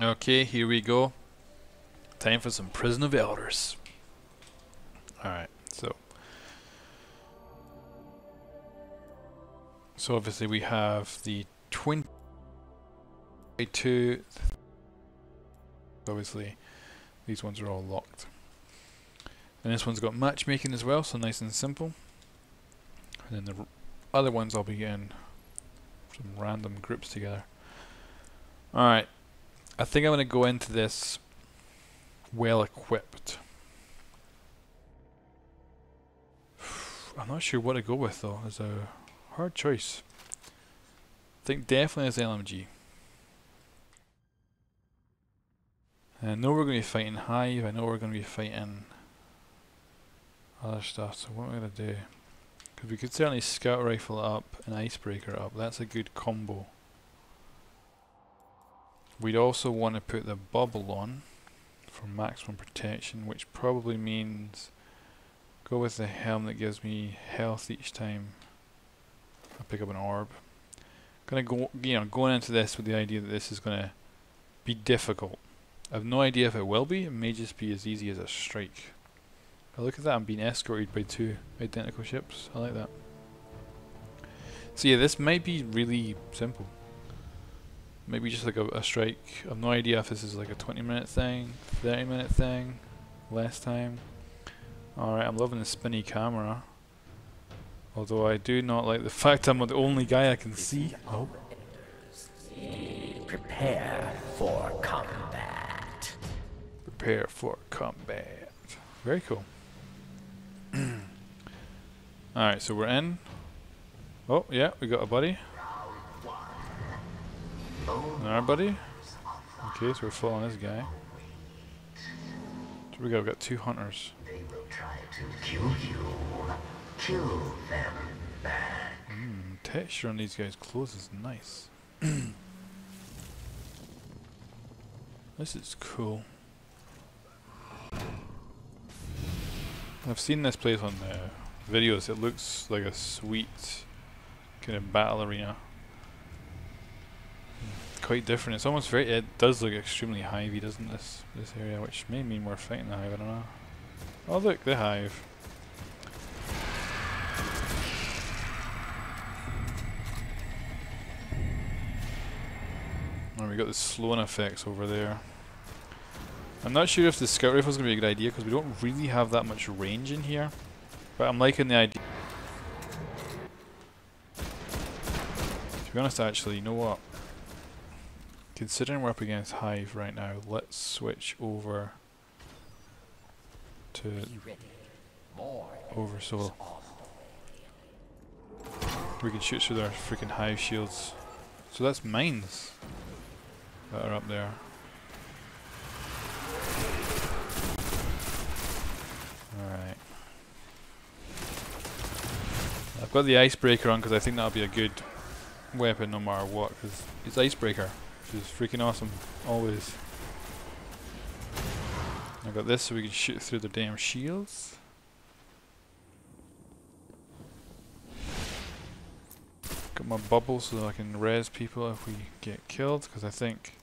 Okay, here we go. Time for some Prison of Elders. Alright, so. So obviously we have the 22. Obviously, these ones are all locked. And this one's got matchmaking as well, so nice and simple. And then the other ones I'll be getting some random groups together. Alright, I think I'm going to go into this well equipped. I'm not sure what to go with though. It's a hard choice. I think definitely as LMG. I know we're going to be fighting Hive. I know we're going to be fighting other stuff. So what am I going to do? Because we could certainly scout rifle up and icebreaker up. That's a good combo. We'd also want to put the bubble on for maximum protection, which probably means go with the helm that gives me health each time I pick up an orb. Gonna go, you know, going into this with the idea that this is gonna be difficult. I've no idea if it will be. It may just be as easy as a strike. But look at that! I'm being escorted by two identical ships. I like that. So yeah, this might be really simple. Maybe just like a, a strike. I've no idea if this is like a 20 minute thing, 30 minute thing, less time. Alright, I'm loving the spinny camera. Although I do not like the fact I'm the only guy I can see. Oh, Prepare for combat. prepare for combat. Very cool. Alright, so we're in. Oh, yeah, we got a buddy. Our buddy. Okay, so we're following this guy. Here we go, we've got two hunters. They will try to kill you. Kill them back. Mm, texture on these guys' clothes is nice. this is cool. I've seen this place on the videos. It looks like a sweet kind of battle arena. Quite different. It's almost very. It does look extremely hivey, doesn't this this area? Which may mean we're fighting the hive. I don't know. Oh look, the hive. And we got the slowing effects over there. I'm not sure if the scout rifle is going to be a good idea because we don't really have that much range in here. But I'm liking the idea. To be honest, actually, you know what? Considering we're up against Hive right now, let's switch over to Be ready. More over so we can shoot through their freaking Hive shields. So that's mines that are up there. Alright. I've got the icebreaker on because I think that'll be a good weapon no matter what because it's icebreaker which is freaking awesome always. I got this so we can shoot through the damn shields. Got my bubble so that I can res people if we get killed because I think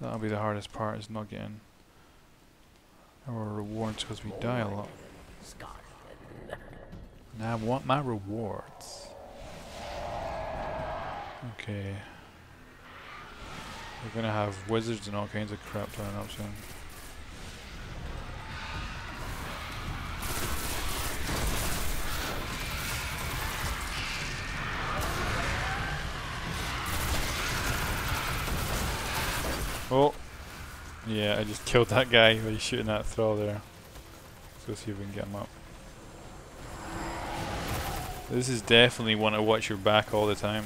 that'll be the hardest part is not getting our rewards because we die a lot. And I want my rewards. Okay. We're gonna have wizards and all kinds of crap turning up soon. Oh! Yeah, I just killed that guy by shooting that throw there. Let's go see if we can get him up. This is definitely one to watch your back all the time.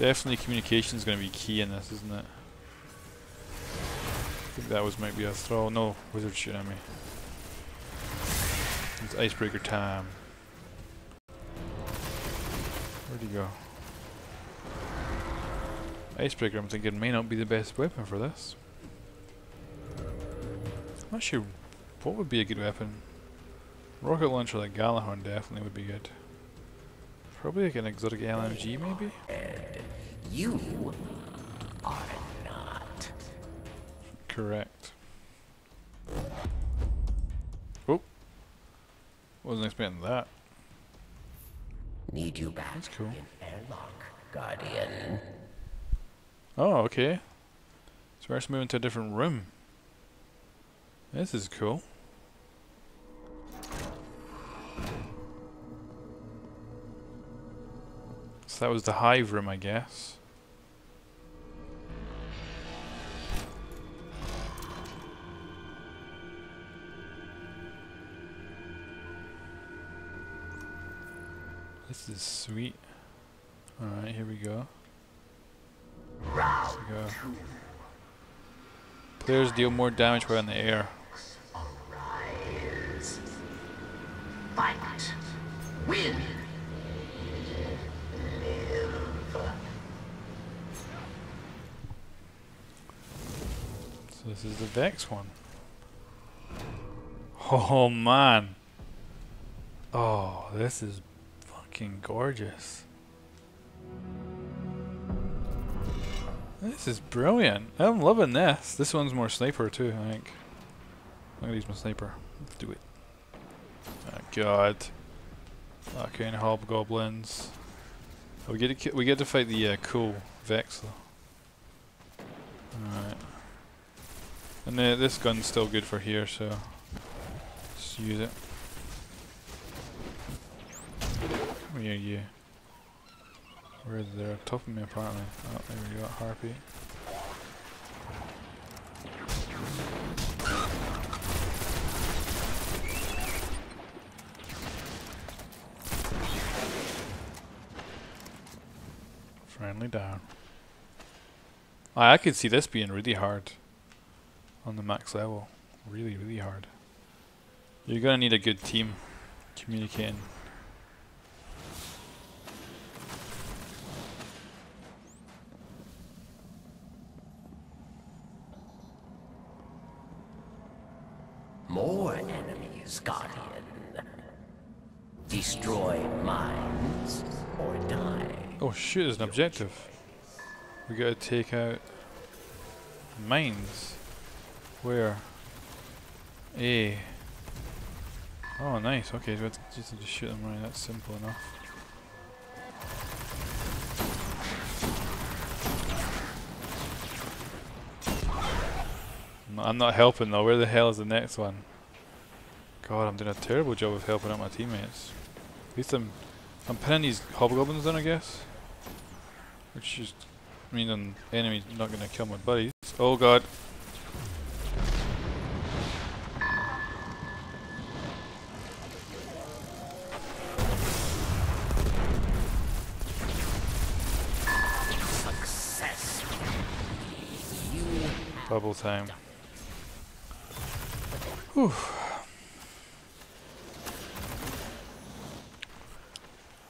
Definitely communication is going to be key in this, isn't it? I think that was might be a throw. No, wizard shooting at me. It's icebreaker time. Where'd he go? Icebreaker, I'm thinking, may not be the best weapon for this. I'm not sure what would be a good weapon. Rocket launcher like Gjallarhorn definitely would be good. Probably like an exotic LMG maybe? You are not. correct. Oh. Wasn't expecting that. Need you back That's cool. in airlock, Guardian. Oh, okay. So we're actually moving to a different room. This is cool. That was the hive room, I guess. This is sweet. Alright, here we go. Here we go. Players deal more damage while in the air. Arise. Fight. Win. So this is the Vex one. Oh man. Oh, this is fucking gorgeous. This is brilliant. I'm loving this. This one's more sniper too, I think. I'm gonna use my sniper. Let's do it. Oh god. Fucking hobgoblins. We get to we get to fight the uh, cool Vex though. Alright. And uh, this gun's still good for here, so let's use it. Come here, you. Where is there? Top of me, apparently. Oh, there we go, Harpy. Friendly down. I, I could see this being really hard on the max level. Really, really hard. You're gonna need a good team communicating. More enemies, Guardian. Destroy mines or die. Oh shit, there's an objective. We gotta take out mines. Where? A. Oh, nice. Okay, so to just to shoot them right. That's simple enough. I'm not- helping though. Where the hell is the next one? God, I'm doing a terrible job of helping out my teammates. At least I'm I'm pinning these hobgoblins in, I guess. Which just means an enemy's not gonna kill my buddies. Oh god. Bubble time. Whew.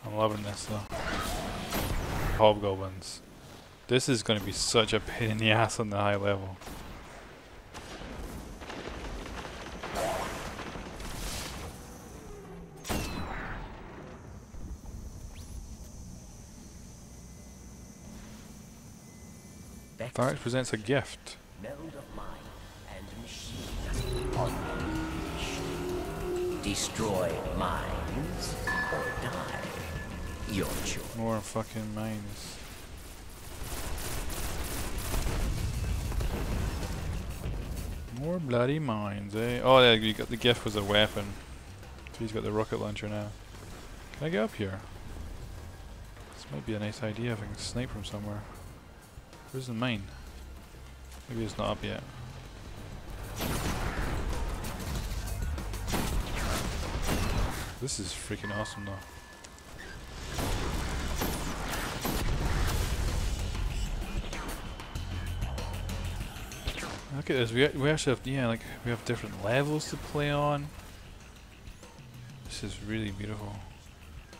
I'm loving this though. Hobgoblins. This is going to be such a pain in the ass on the high level. Variks presents a gift. Meld of mind and machine unleashed. Destroy mines or die. Your choice. More fucking mines. More bloody mines, eh? Oh, yeah, you got the gift was a weapon. So he's got the rocket launcher now. Can I get up here? This might be a nice idea if I can snipe from somewhere. Where's the mine? Maybe it's not up yet. This is freaking awesome though. Look at this. We, we actually have yeah, like we have different levels to play on. This is really beautiful.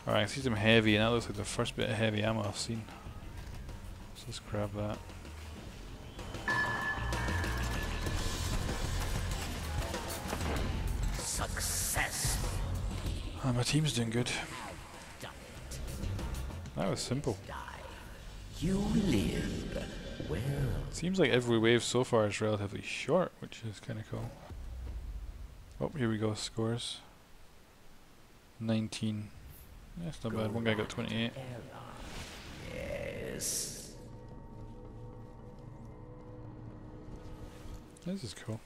Alright, I see some heavy, and that looks like the first bit of heavy ammo I've seen. So let's grab that. Ah, my team's doing good. That was simple. You live. Well, Seems like every wave so far is relatively short, which is kind of cool. Oh, here we go, scores. 19. That's not bad, one guy got 28. yes. This is cool.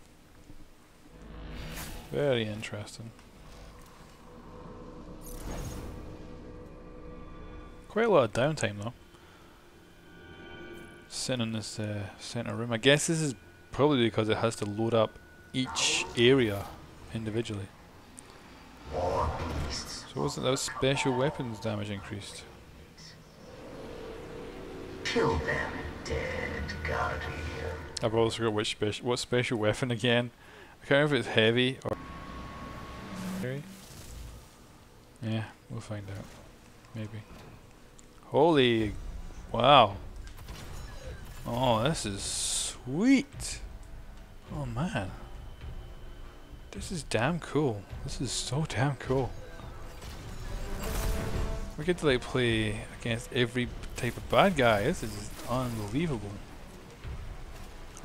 Very interesting. Quite a lot of downtime though. Sitting in this uh, center room. I guess this is probably because it has to load up each area individually. So wasn't that special weapons damage increased? Kill them, dead guardian. I've also got which special what special weapon again. I can't remember if it's heavy or. Yeah, we'll find out. Maybe. Holy wow. Oh, this is sweet. Oh man. This is damn cool. This is so damn cool. We get to like play against every type of bad guy. This is unbelievable.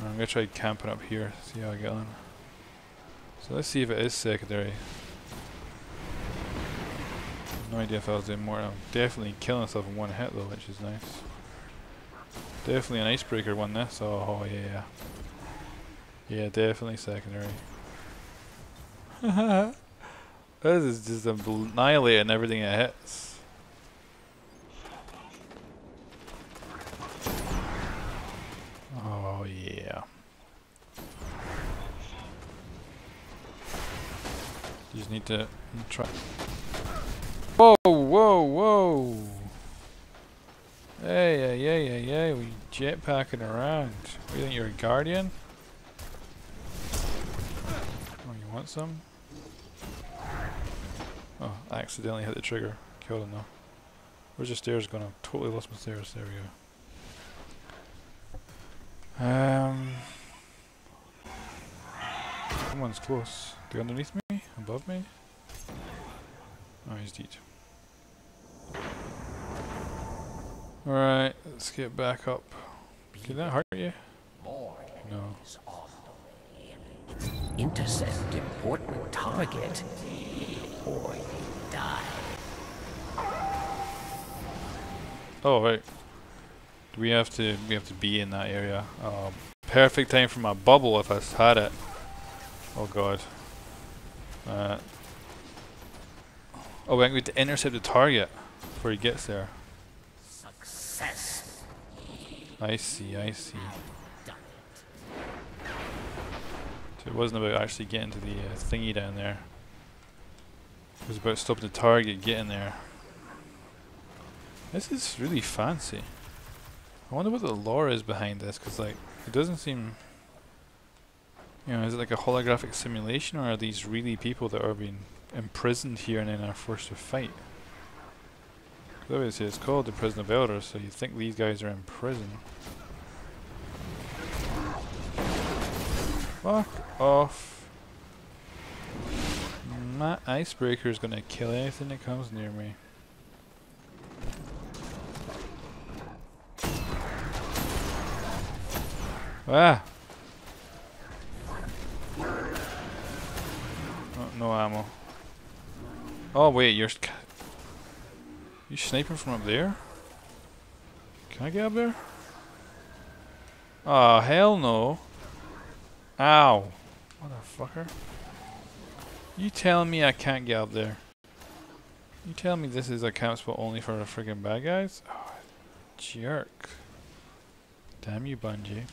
I'm gonna try camping up here, see how I get on. So let's see if it is secondary. No idea if I was doing more. I'm definitely killing myself in one hit though, which is nice. Definitely an icebreaker won this. Oh, oh yeah. Yeah, definitely secondary. this is just annihilating everything it hits. Oh yeah. You just need to try. Whoa, whoa, whoa! Hey, yeah, yeah, yeah, yeah. We jetpacking around. What, you think you're a guardian? Oh, you want some? Oh, I accidentally hit the trigger. Killed him though. Where's the stairs going? I've totally lost my stairs. There we go. Um, someone's close. They underneath me? Above me? Oh, he's dead. Alright, let's get back up. Did that hurt you? More No. is on the way. Intercept important target, or you die. Oh, right. Do we have to, we have to be in that area. Oh, perfect time for my bubble if I had it. Oh god. Uh, oh, we need to intercept the target before he gets there. Success. I see, I see. So it wasn't about actually getting to the uh, thingy down there. It was about stopping the target getting there. This is really fancy. I wonder what the lore is behind this, because like, it doesn't seem... You know, is it like a holographic simulation, or are these really people that are being imprisoned here and then are forced to fight? Obviously it's called the Prison of Elders, so you think these guys are in prison. Fuck off. My icebreaker is gonna kill anything that comes near me. Ah! Oh, no ammo. Oh wait, you're you sniping from up there? Can I get up there? Oh hell no! Ow! Motherfucker! You telling me I can't get up there? You telling me this is a camp spot only for the friggin' bad guys? Oh, jerk! Damn you, Bungie.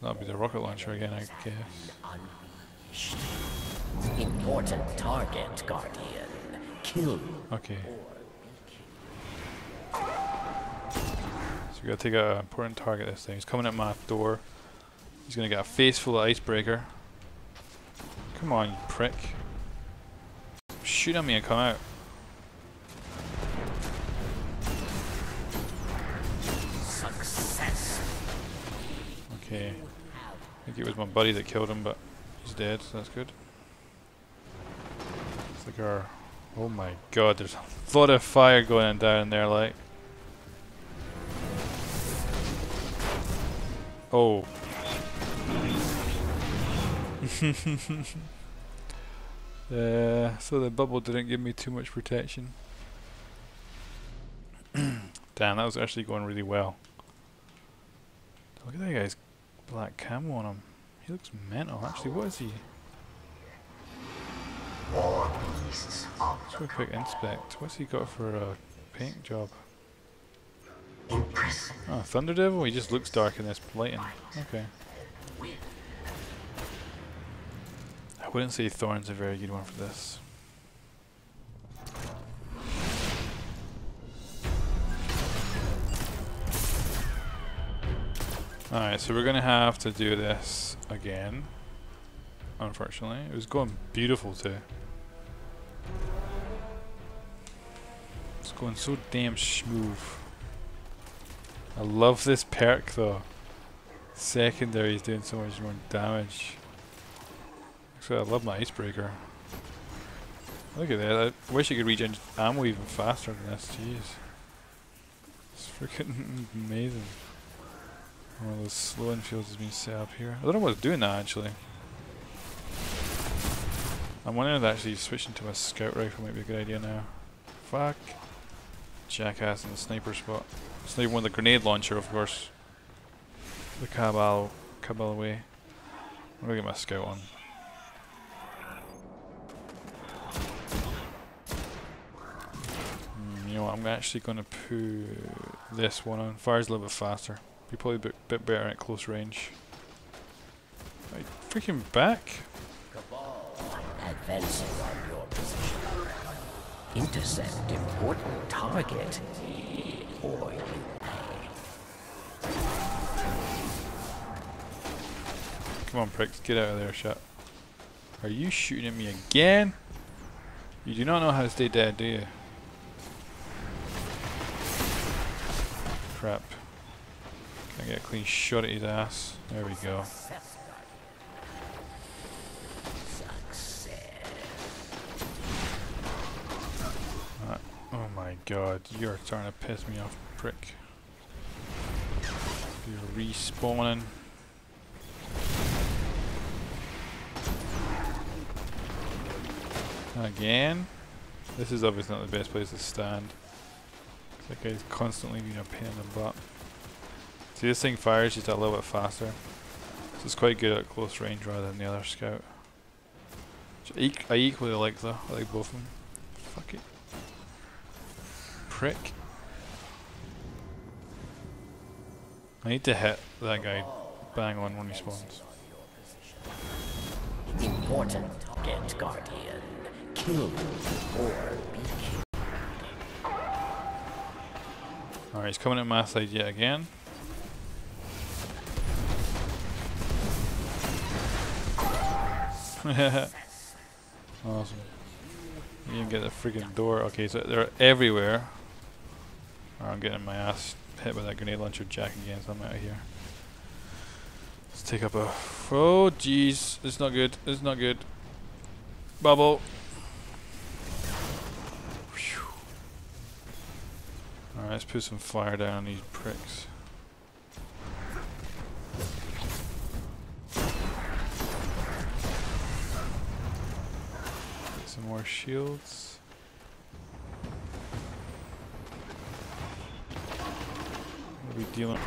That'll be the rocket launcher again, I guess. Important target, Guardian. Kill Okay. So we gotta take a important target this thing. He's coming at my door. He's gonna get a face full of icebreaker. Come on, you prick. Shoot at me and come out. success. Okay. I think it was my buddy that killed him, but he's dead, so that's good. Like our... Oh my god, there's a lot of fire going on down there, like. Oh. uh, so the bubble didn't give me too much protection. Damn, that was actually going really well. Look at that guy's black camo on him. He looks mental, actually. What is he? Do a quick inspect. What's he got for a paint job? Oh, Thunder Devil? He just looks dark in this lighting. Okay. I wouldn't say Thorn's a very good one for this. Alright, so we're gonna have to do this again. Unfortunately. It was going beautiful too. Going so damn smooth. I love this perk though. Secondary is doing so much more damage. Actually, I love my icebreaker. Look at that. I wish I could regen ammo even faster than this. Jeez. It's freaking amazing. One of those slow infields has been set up here. I don't know what's doing that actually. I'm wondering if actually switching to my scout rifle might be a good idea now. Fuck. Jackass in the sniper spot. Sniper with the grenade launcher, of course. The Cabal, Cabal away. I'm gonna get my scout on. Hmm, you know what, I'm actually gonna put this one on. Fires a little bit faster. Be probably a bit, bit better at close range. Like, freaking back! Advancing on. Intercept important target. Come on, pricks, get out of there, shot. Are you shooting at me again? You do not know how to stay dead, do you? Crap. Can I get a clean shot at his ass? There we go. God, you're starting to piss me off, prick. You're respawning. Again? This is obviously not the best place to stand. That guy's constantly being a pain in the butt. See this thing fires just a little bit faster. So it's quite good at close range rather than the other scout. I equally like though. I like both of them. Fuck it. Prick. I need to hit that guy bang on when he spawns. important target, Guardian. Kill or be killed. Alright, he's coming at my side yet again. awesome. You can get the freaking door. Okay, so they're everywhere. I'm getting my ass hit by that grenade launcher jack again, so I'm out of here. Let's take up a. Oh, jeez. It's not good. It's not good. Bubble. Alright, let's put some fire down on these pricks. Some more shields. We dealing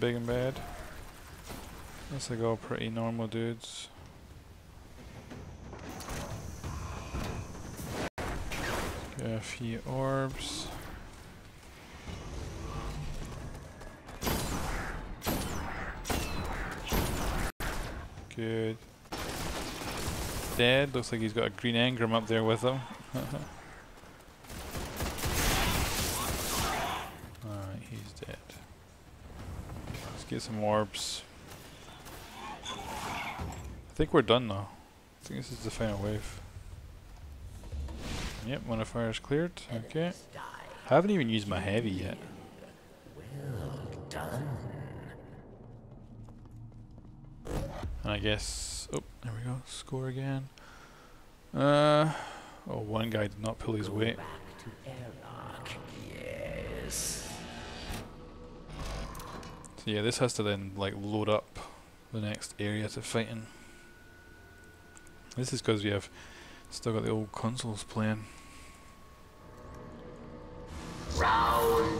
big and bad? Looks like all pretty normal dudes. A few orbs. Good. Dead. Looks like he's got a green engram up there with him. Alright, he's dead. Let's get some warps. I think we're done now. I think this is the final wave. Yep, one of fire's cleared. Okay. I Haven't even used my heavy yet. Well done. And I guess. Oh, there we go. Score again. Uh. Oh, one guy did not pull his weight. Yes. So yeah, this has to then like load up the next area to fight in. This is because we have still got the old consoles playing. Round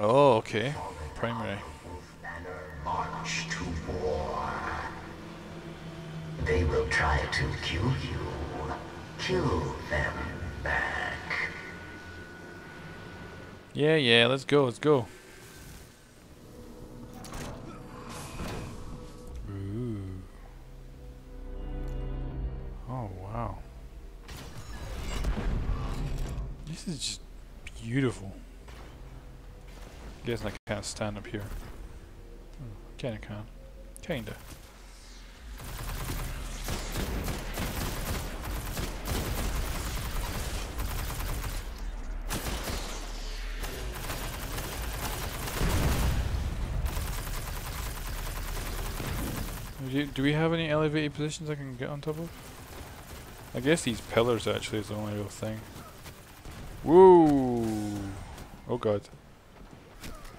Oh, okay. Primary. march to war. They will try to kill you. Kill them back. Yeah, yeah, let's go, let's go. Guessing I can't stand up here. Hmm, Kinda can. Kinda. Do we have any elevated positions I can get on top of? I guess these pillars actually is the only real thing. Woo! Oh god.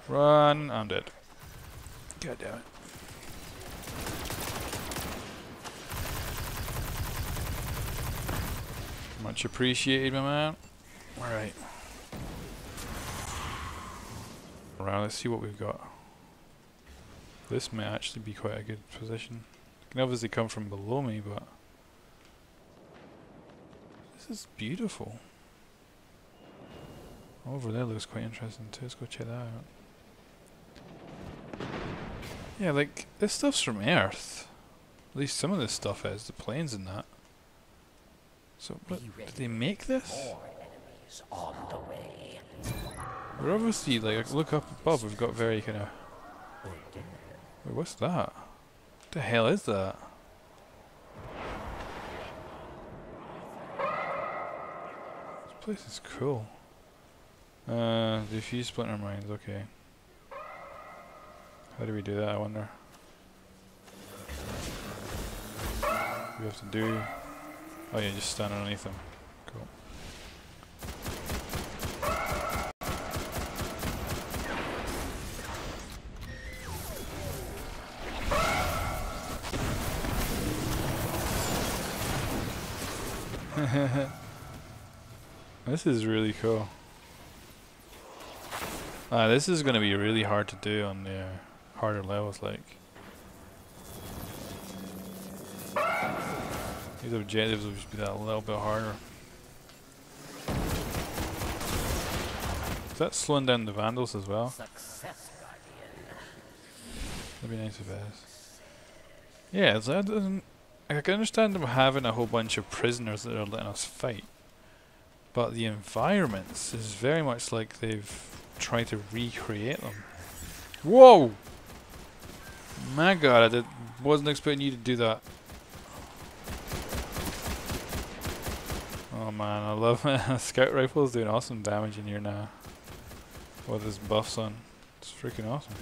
Run! I'm dead. God damn it. Much appreciated, my man. Alright. Alright, let's see what we've got. This may actually be quite a good position. It can obviously come from below me, but this is beautiful. Over there looks quite interesting too. Let's go check that out. Yeah, like this stuff's from Earth. At least some of this stuff is the planes and that. So, but did they make this? On the way. We're obviously like look up above. We've got very kind of. Wait, what's that? What the hell is that? This place is cool. Uh, diffuse splinter mines, okay. How do we do that, I wonder? We have to do... Oh yeah, just stand underneath them. Cool. this is really cool. Ah, this is gonna be really hard to do on the uh, harder levels, like. These objectives will just be that little bit harder. Is that slowing down the vandals as well? That'd be nice if it is. Yeah, that um, doesn't. I can understand them having a whole bunch of prisoners that are letting us fight, but the environments is very much like they've tried to recreate them. Whoa! My God, I did, wasn't expecting you to do that. Oh man, I love it. Scout rifle's doing awesome damage in here now. With his buffs on, it's freaking awesome.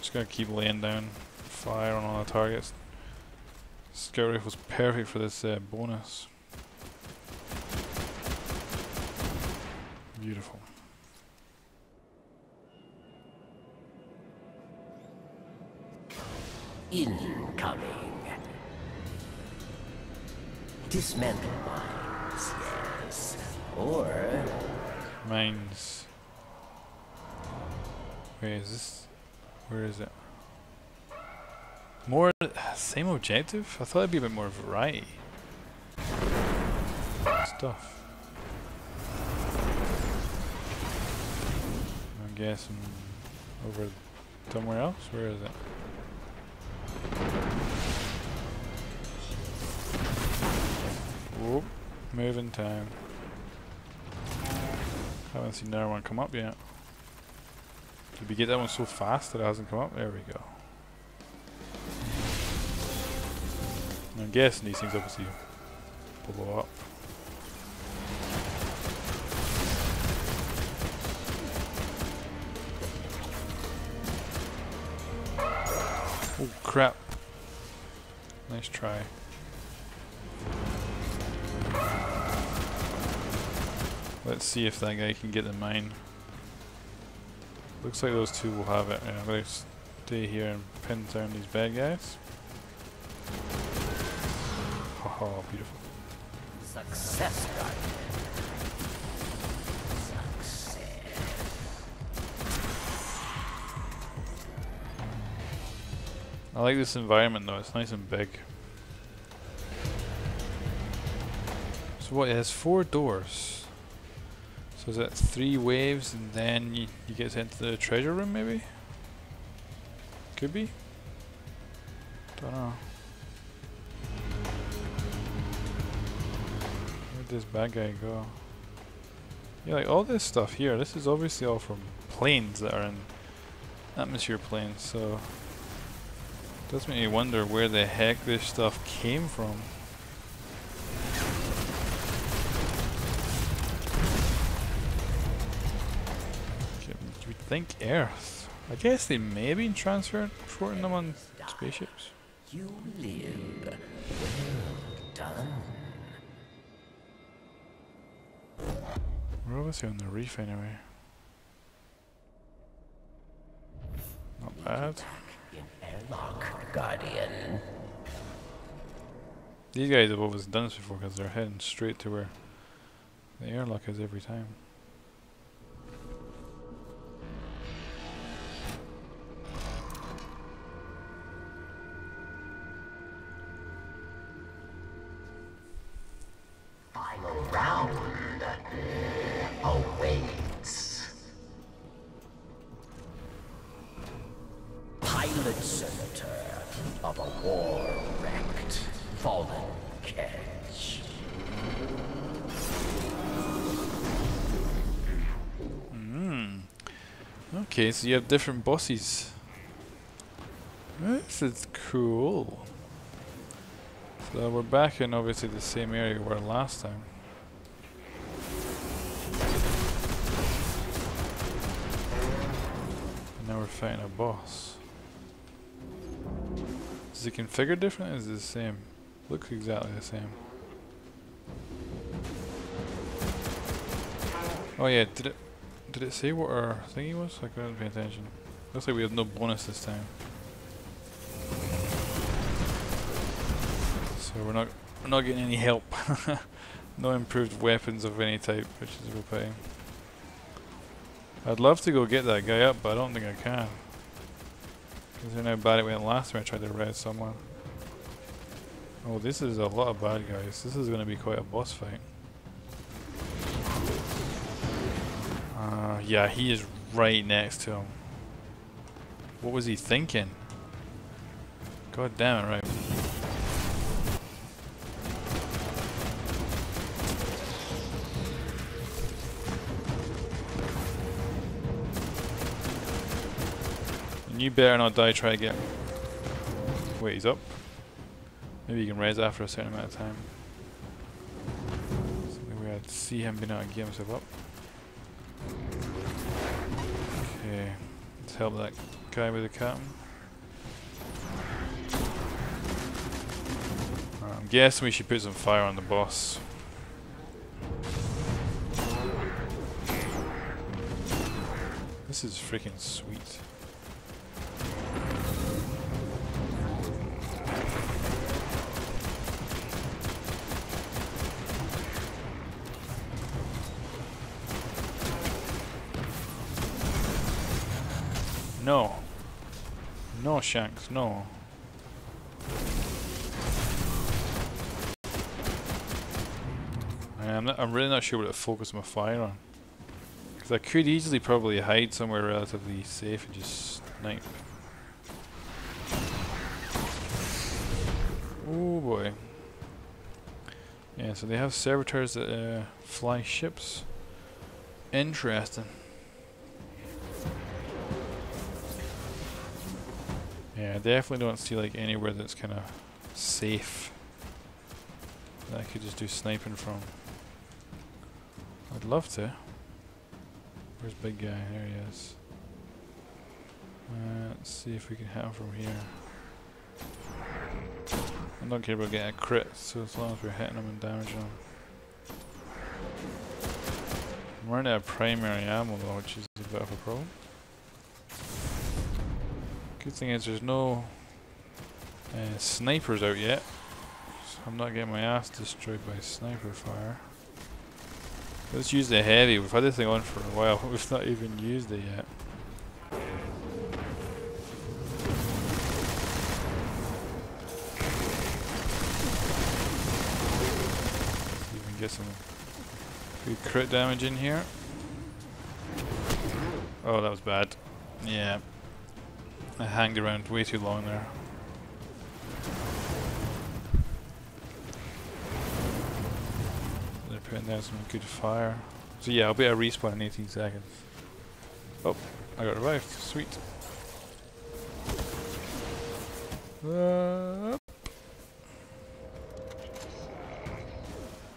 Just gotta keep laying down fire on all the targets. Scout rifle's perfect for this uh, bonus. Beautiful. Incoming. Dismantle mines, yes. Or Mines. Wait, is this? Where is it? More same objective? I thought it'd be a bit more variety. Stuff. Guess I'm over somewhere else. Where is it? Whoop. Moving time. Haven't seen another one come up yet. Did we get that one so fast that it hasn't come up? There we go. I'm guessing these things obviously blow up. Crap. Nice try. Let's see if that guy can get the mine. Looks like those two will have it. Yeah, I'm gonna stay here and pin down these bad guys. Haha, beautiful. Success, Guardian. I like this environment though, it's nice and big. So what, it has four doors. So is that three waves and then you, you get sent to the treasure room maybe? Could be? Don't know. Where'd this bad guy go? Yeah, like all this stuff here, this is obviously all from planes that are in atmosphere planes, so does make me wonder where the heck this stuff came from. You would think Earth. I guess they may have been transferred, transporting them on spaceships. You live. Well done. We're obviously on the reef anyway. Not bad. Airlock, Guardian. These guys have always done this before because they're heading straight to where the airlock is every time. Final round awaits. Okay, so you have different bosses. This is cool. So we're back in obviously the same area we were last time. And now we're fighting a boss. Is it configured different? Is it the same? Looks exactly the same. Oh yeah, did it did it say what our thingy was? I couldn't pay attention. Looks like we have no bonus this time. So we're not we're not getting any help. no improved weapons of any type, which is a real pity. I'd love to go get that guy up, but I don't think I can. Because how bad it went last time I tried to res someone. Oh, this is a lot of bad guys. This is going to be quite a boss fight. Uh, yeah, he is right next to him. What was he thinking? God damn it, right. And you better not die try get Wait, he's up. Maybe you can raise after a certain amount of time. So maybe I'd see him able to get himself up. Help that guy with the. Uh, I'm guessing we should put some fire on the boss. This is freaking sweet. No. No, Shanks, no. I'm, not, I'm really not sure what to focus my fire on. Because I could easily probably hide somewhere relatively safe and just snipe. Oh boy. Yeah, so they have servitors that uh, fly ships. Interesting. Yeah, I definitely don't see like anywhere that's kind of safe that I could just do sniping from. I'd love to. Where's big guy? There he is. Uh, let's see if we can hit him from here. I don't care about getting a crit, so as long as we're hitting him and damaging him. I'm running out of primary ammo though, which is a bit of a problem. Good thing is there's no uh, snipers out yet. So I'm not getting my ass destroyed by sniper fire. Let's use the heavy. We've had this thing on for a while. We've not even used it yet. Get some good crit damage in here. Oh, that was bad. Yeah. I hanged around way too long there. They're putting down some good fire. So yeah, I'll be at respawn in 18 seconds. Oh, I got revived. Sweet. Uh,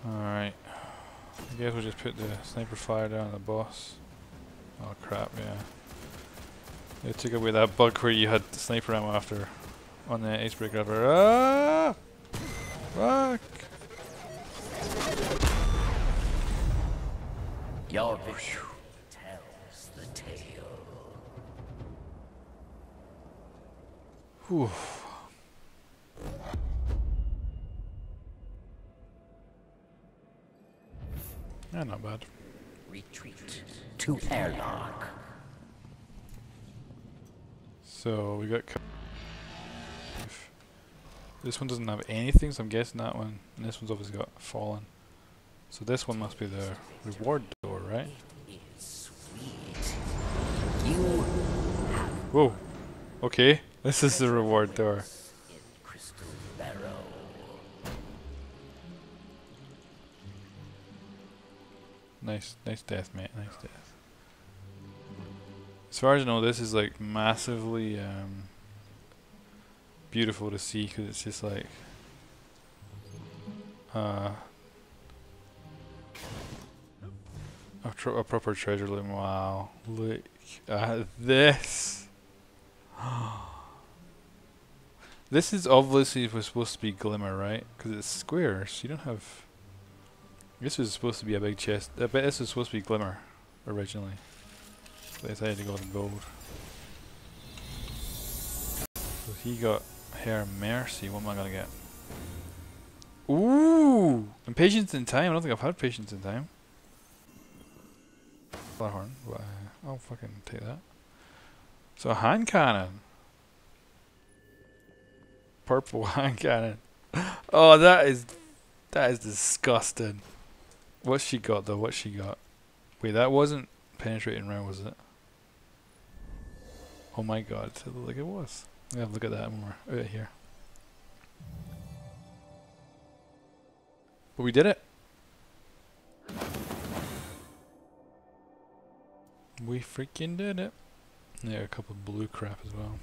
Alright. I guess we'll just put the sniper fire down on the boss. Oh crap, yeah. They took away that bug where you had the sniper ammo after on the icebreaker grabber. Ah! Fuck! Your vision tells the tale. Whew. Yeah, not bad. Retreat to airlock. So we got. This one doesn't have anything, so I'm guessing that one. And this one's obviously got fallen. So this one must be the reward door, right? Whoa. Okay, this is the reward door. Nice, nice death, mate. Nice death. As far as I know, this is like massively um, beautiful to see because it's just like uh, a, a proper treasure loom. Wow, look at this. this is obviously was supposed to be glimmer, right? Because it's square, so you don't have. This was supposed to be a big chest. I bet this was supposed to be glimmer originally. They decided to go with gold. So he got her mercy. What am I gonna get? Ooh! And Patience and Time. I don't think I've had Patience and Time. Flowerhorn. Uh, I'll fucking take that. So hand cannon. Purple hand cannon. Oh, that is that is disgusting. What's she got though? What's she got? Wait, that wasn't penetrating round, was it? Oh my god, it looked like it was. Yeah, look at that out of here. But we did it. We freaking did it. Yeah, a couple of blue crap as well.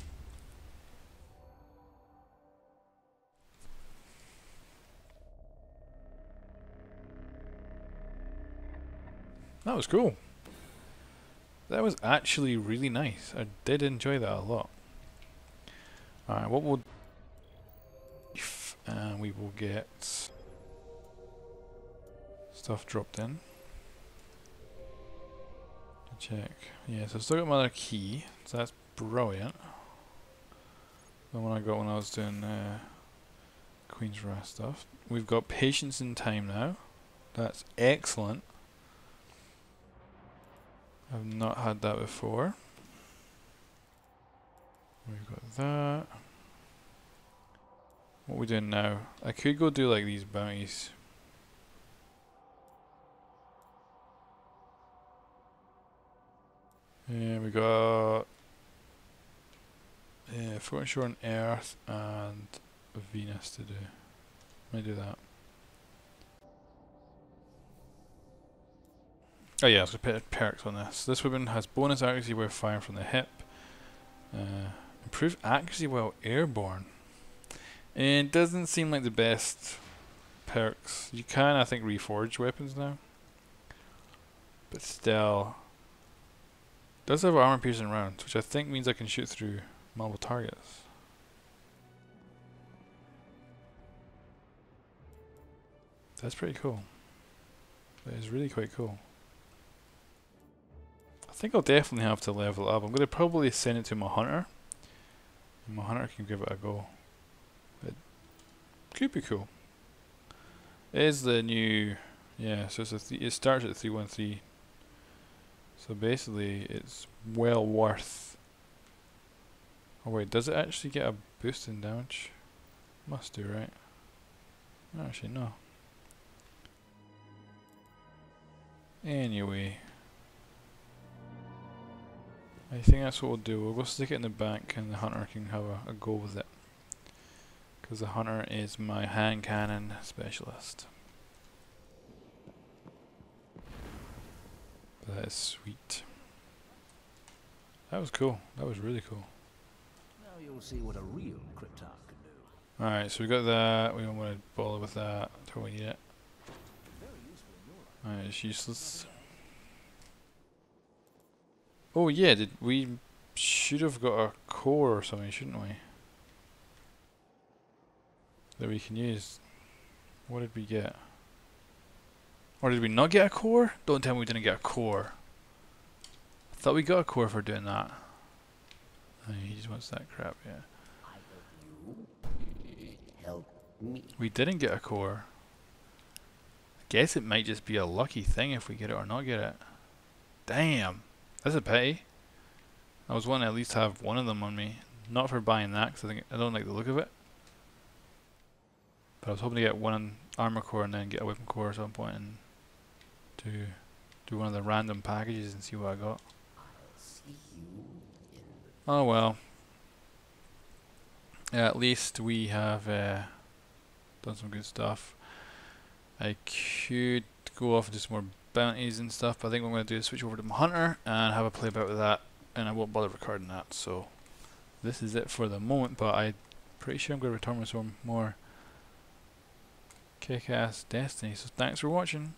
That was cool. That was actually really nice. I did enjoy that a lot. Alright, what we'll and we will get stuff dropped in. Check. Yeah, so I've still got my other key, so that's brilliant. The one I got when I was doing uh, Queen's Wrath stuff. We've got Patience and Time now. That's excellent. I've not had that before. We've got that. What are we doing now? I could go do like these bounties. Yeah, we got yeah, Fortune Shore on Earth and Venus to do. Let me do that. Oh yeah, so put perks on this. This weapon has bonus accuracy while firing from the hip. Uh, improved accuracy while airborne. And doesn't seem like the best perks. You can, I think, reforge weapons now. But still. Does have armor piercing rounds, which I think means I can shoot through multiple targets. That's pretty cool. That is really quite cool. Think I'll definitely have to level up. I'm going to probably send it to my hunter. And my hunter can give it a go. It could be cool. It is the new, yeah. So it starts at three one three. So basically, it's well worth. Oh wait, does it actually get a boost in damage? Must do, right? Actually, no. Anyway. I think that's what we'll do. We'll go stick it in the back and the hunter can have a, a go with it. Because the hunter is my hand cannon specialist. That is sweet. That was cool. That was really cool. Now you'll see what a real Cryptarch can do. Alright, so we got that. We don't want to bother with that until we need it. Very useful in your life. Alright, it's useless. Oh yeah, did we should have got a core or something, shouldn't we? That we can use. What did we get? Or did we not get a core? Don't tell me we didn't get a core. I thought we got a core for doing that. Oh, he just wants that crap, yeah. We didn't get a core. I guess it might just be a lucky thing if we get it or not get it. Damn. That's a pity. I was wanting to at least have one of them on me. Not for buying that, because I think I don't like the look of it. But I was hoping to get one on armor core and then get a weapon core at some point and to do one of the random packages and see what I got. Oh well. Yeah, at least we have uh, done some good stuff. I could go off and do some more bounties and stuff, but I think what I'm going to do is switch over to my hunter and have a play about with that, and I won't bother recording that. So this is it for the moment, but I'm pretty sure I'm going to return with some more kick-ass Destiny. So thanks for watching.